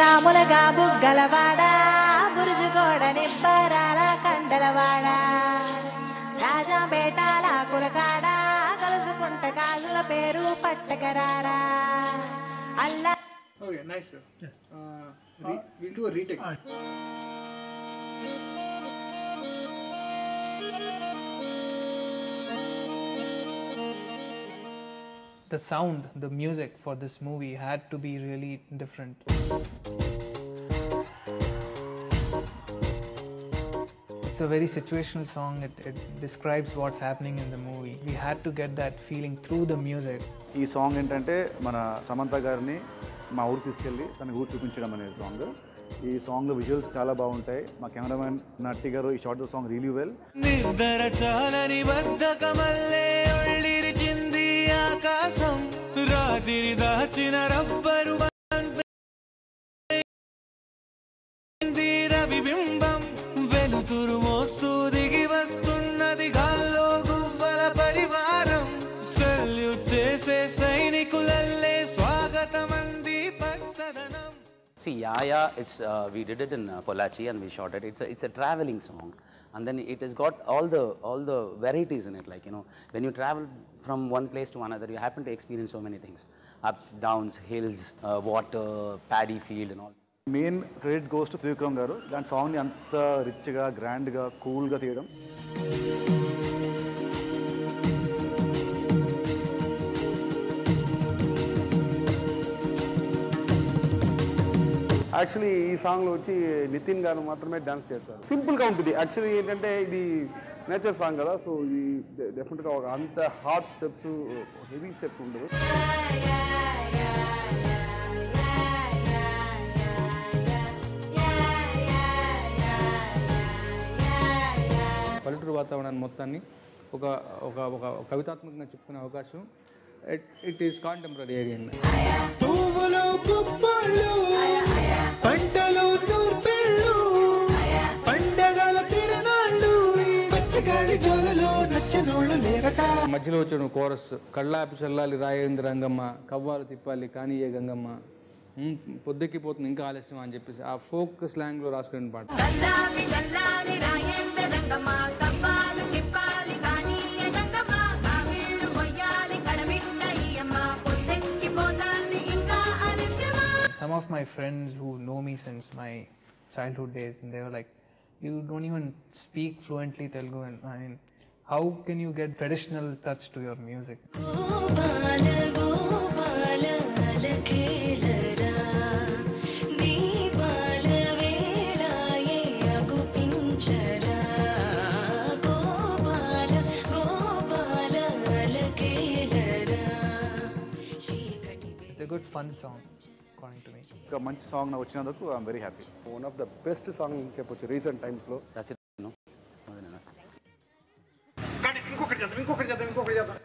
రాములగా బుగ్గలవాడా బురుజుగోడ నిబ్బరాల కండలవాడ రాజాపేటాల కులకాడ కలుసుకుంట కాజుల పేరు పట్టకరారా అల్లా Okay, nice, sir. Uh, re- we'll do a retake. the sound, the music for this movie had to be really different. It's a very situational song, it, it describes what's happening in the movie. We had to get that feeling through the music. ఈ song ఏంటంటే మన సమంత గారిని మా ఊరు తీసుకెళ్ళి తన ఊరు చూపించడం అనే సాంగ్ ఈ సాంగ్లో విజువల్స్ చాలా బాగుంటాయి మా కెమెరామెన్ నట్టి గారు ఈ shot the song really well నిద్ర చాలని బద్ధకమల్లే ఒళ్ళిరిచింది ఆకాశం రాత్రి దాచిన రబ్బరు బంతి రవిబింబం వెలుతురు మోస్తూ దిగి వస్తున్నది గాల్లో గువ్వల పరివారం సెల్యూట్ చేసే సైనికులల్లే స్వాగతమంది పచ్చదనం See, yeah, yeah, it's uh, we did it in uh, Pollachi and we shot it. It's a, it's a traveling song, and then it has got all the all the varieties in it. Like you know, when you travel from one place to another, you happen to experience so many things: ups, downs, hills, uh, water, paddy field, and all. Main credit goes to Trivikram గారు ఇలాంటి సాంగ్ని అంత రిచ్గా గ్రాండ్గా కూల్గా తీయడం actually ఈ సాంగ్లో వచ్చి నితిన్ గారు మాత్రమే డాన్స్ చేస్తారు సింపుల్గా ఉంటుంది. యాక్చువల్లీ ఏంటంటే ఇది నేచర్ సాంగ్ కదా సో ఇది డెఫినెట్గా ఒక అంత హార్డ్ స్టెప్స్ హెవీ స్టెప్స్ ఉండదు. పల్లెటూరు వాతావరణాన్ని మొత్తాన్ని ఒక ఒక ఒక కవితాత్మకంగా చెప్పుకునే అవకాశం ఇట్ ఈస్ కాంటెంపరీ ఏరియా పువ్వులు పుప్పళ్ళు పంటలు తూర్పెళ్ళు పండగల తిరణాళ్ళు పచ్చగాలి జోలలో నచ్చనోళ్ళు లేరట మధ్యలో వచ్చిన కోరస్. కళ్ళాపి చల్లాలి రాయేంద్ర రంగమ్మ కవ్వాలు తిప్పాలి కానీయే గంగమ్మ. ఉమ్, పొద్దెక్కిపోతుంది ఇంకా ఆలస్యం అని చెప్పేసి ఆ ఫోక్ స్లాంగ్లో రాసుకునే పాట. చల్లాలి చల్లాలి రాయేంద్ర రంగమ్మ కవ్వాలు తిప్పాలి కానీయ Gangamma. of my friends who know me since my childhood days, and they were like, "You don't even speak fluently Telugu," and I mean, how can you get traditional touch to your music? It's a good fun song. To me. ఒక మంచి song నాకు వచ్చినందుకు I'm very happy one of the best song చెప్పొచ్చు recent టైమ్స్లో ఇంకొకటి చేద్దాం ఇంకొకటి చేద్దాం ఇంకొకటి చేద్దాం.